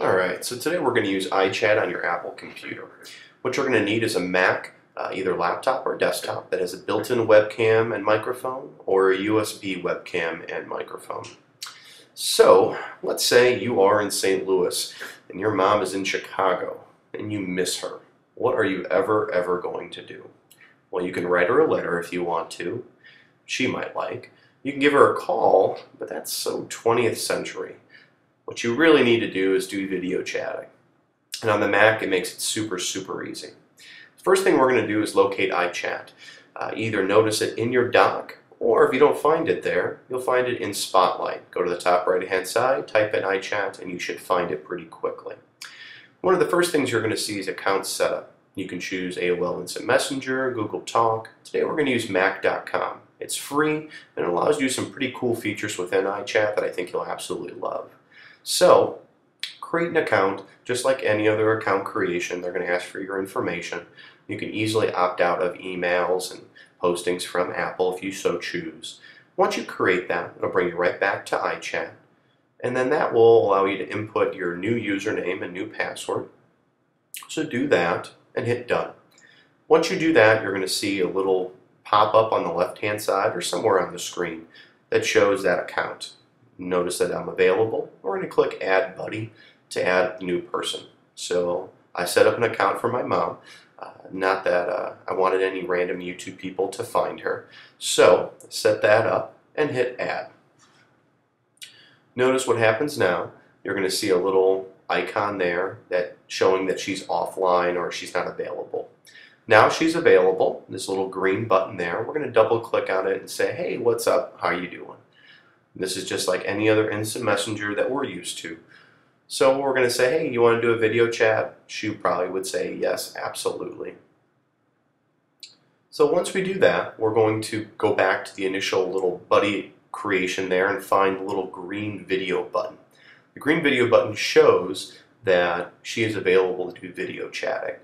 Alright, so today we're going to use iChat on your Apple computer. What you're going to need is a Mac, uh, either laptop or desktop, that has a built-in webcam and microphone, or a USB webcam and microphone. So, let's say you are in St. Louis, and your mom is in Chicago, and you miss her. What are you ever, ever going to do? Well, you can write her a letter if you want to. She might like. You can give her a call, but that's so 20th century. What you really need to do is do video chatting. And on the Mac, it makes it super, super easy. First thing we're going to do is locate iChat. Uh, either notice it in your dock, or if you don't find it there, you'll find it in Spotlight. Go to the top right-hand side, type in iChat, and you should find it pretty quickly. One of the first things you're going to see is account setup. You can choose AOL Instant Messenger, Google Talk. Today we're going to use Mac.com. It's free and it allows you some pretty cool features within iChat that I think you'll absolutely love. So, create an account just like any other account creation. They're going to ask for your information. You can easily opt out of emails and postings from Apple if you so choose. Once you create that, it'll bring you right back to iChat. And then that will allow you to input your new username and new password. So do that and hit done. Once you do that, you're going to see a little pop up on the left hand side or somewhere on the screen that shows that account. Notice that I'm available. We're going to click Add Buddy to add new person. So I set up an account for my mom. Uh, not that uh, I wanted any random YouTube people to find her. So set that up and hit Add. Notice what happens now. You're going to see a little icon there that showing that she's offline or she's not available. Now she's available, this little green button there. We're going to double click on it and say, hey, what's up? How you doing? This is just like any other instant messenger that we're used to. So we're going to say, hey, you want to do a video chat? She probably would say, yes, absolutely. So once we do that, we're going to go back to the initial little buddy creation there and find the little green video button. The green video button shows that she is available to do video chatting.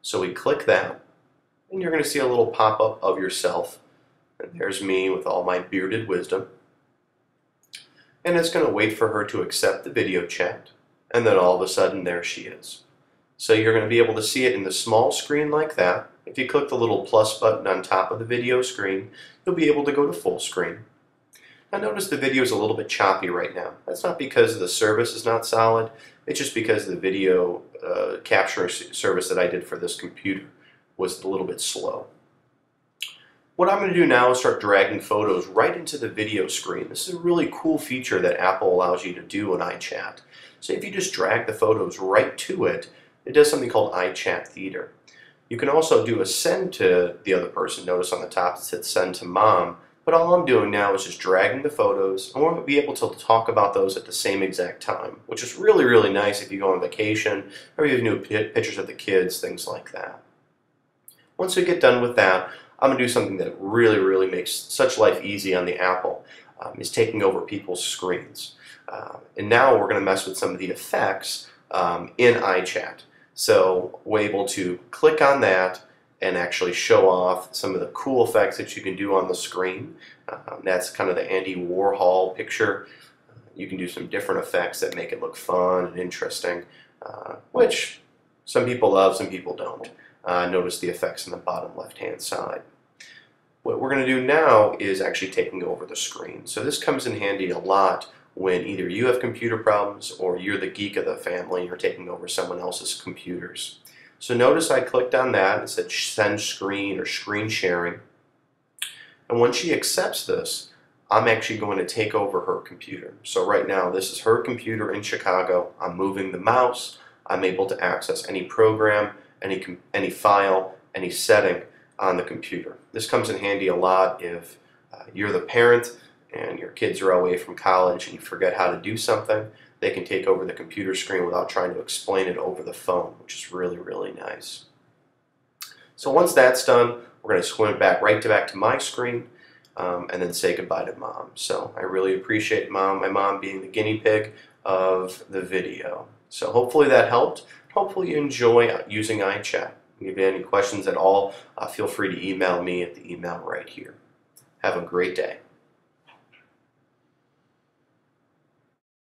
So we click that, and you're going to see a little pop-up of yourself. And there's me with all my bearded wisdom and it's going to wait for her to accept the video chat, and then all of a sudden there she is. So you're going to be able to see it in the small screen like that. If you click the little plus button on top of the video screen, you'll be able to go to full screen. Now notice the video is a little bit choppy right now. That's not because the service is not solid, it's just because the video uh, capture service that I did for this computer was a little bit slow. What I'm going to do now is start dragging photos right into the video screen. This is a really cool feature that Apple allows you to do in iChat. So if you just drag the photos right to it, it does something called iChat Theater. You can also do a send to the other person. Notice on the top it says send to mom. But all I'm doing now is just dragging the photos, and we'll be able to talk about those at the same exact time, which is really, really nice if you go on vacation or you have new pictures of the kids, things like that. Once we get done with that, I'm going to do something that really, really makes such life easy on the Apple, um, is taking over people's screens. Uh, and now we're going to mess with some of the effects um, in iChat. So we're able to click on that and actually show off some of the cool effects that you can do on the screen. Um, that's kind of the Andy Warhol picture. You can do some different effects that make it look fun and interesting, uh, which some people love, some people don't. Uh, notice the effects in the bottom left-hand side. What we're going to do now is actually taking over the screen. So this comes in handy a lot when either you have computer problems or you're the geek of the family and you're taking over someone else's computers. So notice I clicked on that and said send screen or screen sharing. And when she accepts this, I'm actually going to take over her computer. So right now this is her computer in Chicago. I'm moving the mouse. I'm able to access any program any, any file, any setting on the computer. This comes in handy a lot if uh, you're the parent and your kids are away from college and you forget how to do something. They can take over the computer screen without trying to explain it over the phone, which is really, really nice. So once that's done, we're going to swim back right to back to my screen um, and then say goodbye to mom. So I really appreciate mom, my mom being the guinea pig of the video. So hopefully that helped. Hopefully you enjoy using iChat. If you have any questions at all, uh, feel free to email me at the email right here. Have a great day.